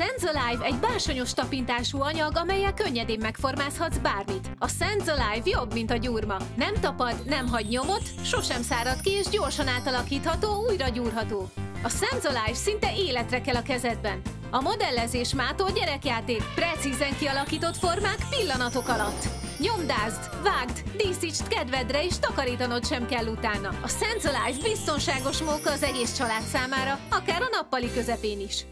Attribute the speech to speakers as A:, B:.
A: Senzalive egy bársonyos tapintású anyag, amelyel könnyedén megformázhatsz bármit. A Senzalive jobb, mint a gyurma. Nem tapad, nem hagy nyomot, sosem szárad ki és gyorsan átalakítható, újra gyúrható. A Senzalive szinte életre kell a kezedben. A modellezés mától gyerekjáték, precízen kialakított formák pillanatok alatt. Nyomdázd, vágd, díszítsd kedvedre, és takarítanod sem kell utána. A Senzalive biztonságos móka az egész család számára, akár a nappali közepén is.